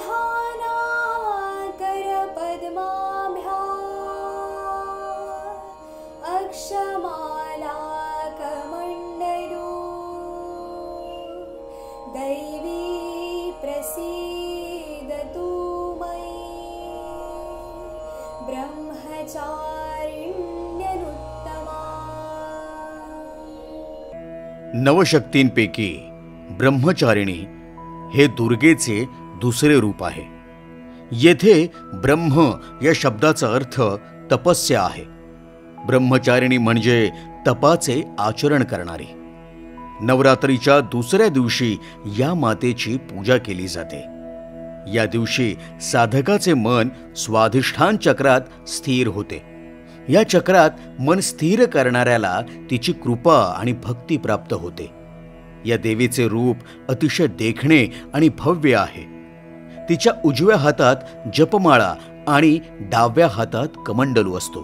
दधाना पद्माभ्या अक्षमालाकमण्डलो। दैवी प्रसीदतु मयि ब्रह्मचारिण्यनुत्तमा। नवशक्तींपैकी ब्रह्मचारिणी हे दुर्गेचे दुसरे रूप आहे. येथे ब्रह्म या शब्दाचा अर्थ तपस्या आहे. ब्रह्मचारिणी म्हणजे तपाचे आचरण करणारी. नवरात्रीच्या दुसऱ्या दिवशी या मातेची पूजा केली जाते. या दिवशी साधकाचे मन स्वाधिष्ठान चक्रात स्थिर होते. या चक्रात मन स्थिर करणाऱ्याला तिची कृपा आणि भक्ती प्राप्त होते. या देवीचे रूप अतिशय देखणे आणि भव्य आहे. तिच्या उजव्या हातात जपमाळा आणि डाव्या हातात कमंडलू असतो.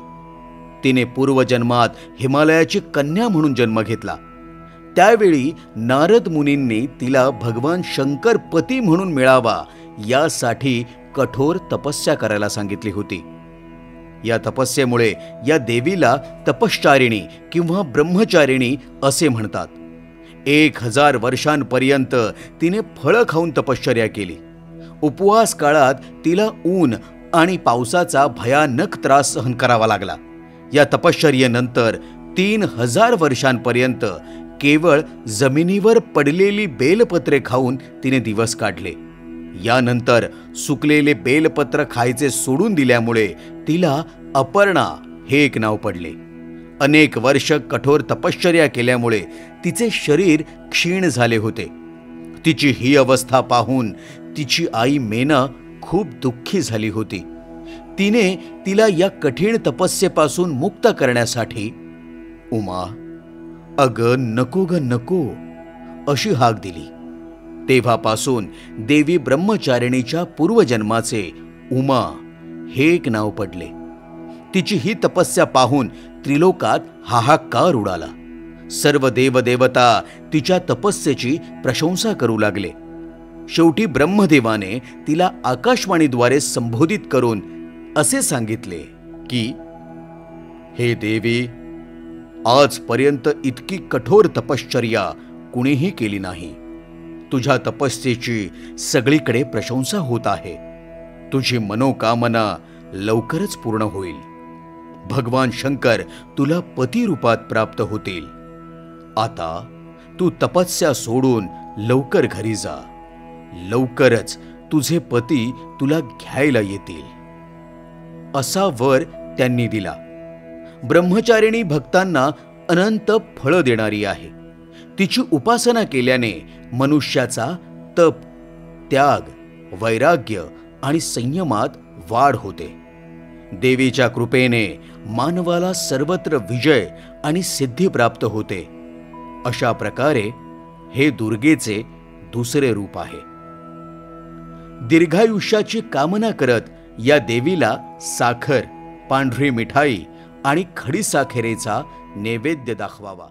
तिने पूर्वजन्मात हिमालयाची कन्या म्हणून जन्म घेतला. त्यावेळी नारद मुनींनी तिला भगवान शंकर पती म्हणून मिळावा यासाठी कठोर तपस्या करायला सांगितली होती. या तपस्येमुळे या देवीला तपश्चारिणी किंवा ब्रह्मचारिणी असे म्हणतात. एक हजार वर्षांपर्यंत तिने फळं खाऊन तपश्चर्या केली. उपवास काळात तिला ऊन आणि पावसाचा भयानक त्रास सहन करावा लागला. या तपश्चर्येनंतर तीन हजार वर्षांपर्यंत केवळ जमिनीवर पडलेली बेलपत्रे खाऊन तिने दिवस काढले. यानंतर सुकलेले बेलपत्र खायचे सोडून दिल्यामुळे तिला अपर्णा हे एक नाव पडले. अनेक वर्ष कठोर तपश्चर्या केल्यामुळे तिचे शरीर क्षीण झाले होते. तिची ही अवस्था पाहून तिची आई मेना खूप दुःखी झाली होती. तिने तिला या कठीण तपस्येपासून मुक्त करण्यासाठी उमा अग नको ग नको अशी हाक दिली. तेव्हापासून देवी ब्रह्मचारिणीच्या पूर्वजन्माचे उमा हे एक नाव पडले. तिची ही तपस्या पाहून त्रिलोकात हाहाकार उडाला. सर्व देवदेवता तिच्या तपस्येची प्रशंसा करू लागले. शेवटी ब्रह्मदेवाने तिला आकाशवाणीद्वारे संबोधित करून असे सांगितले की हे देवी आजपर्यंत इतकी कठोर तपश्चर्या कुणीही केली नाही. तुझ्या तपस्येची सगळीकडे प्रशंसा होत आहे. तुझी मनोकामना लवकरच पूर्ण होईल. भगवान शंकर तुला पती रूपात प्राप्त होतील. आता तू तपस्या सोडून लवकर घरी जा. लवकरच तुझे पती तुला घ्यायला येतील. असा वर त्यांनी दिला. ब्रह्मचारिणी भक्तांना अनंत फळं देणारी आहे. तिची उपासना केल्याने मनुष्याचा तप त्याग वैराग्य आणि संयमात वाढ होते. देवीच्या कृपेने मानवाला सर्वत्र विजय आणि सिद्धी प्राप्त होते. अशा प्रकारे हे दुर्गेचे दुसरे रूप आहे. दीर्घायुष्याची कामना करत या देवीला साखर पांढरी मिठाई आणि खडीसाखरेचा नैवेद्य दाखवावा.